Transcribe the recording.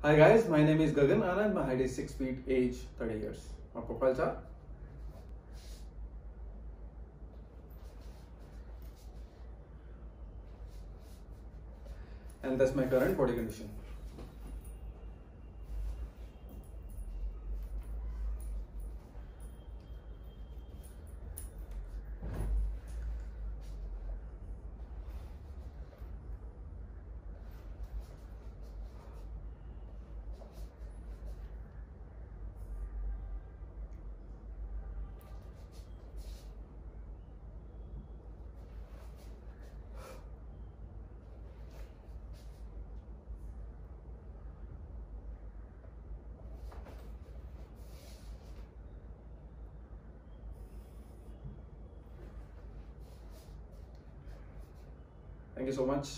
Hi guys, my name is Gagan Anand. My height is 6 feet, age 30 years. My profile chart. And that's my current body condition. Thank you so much.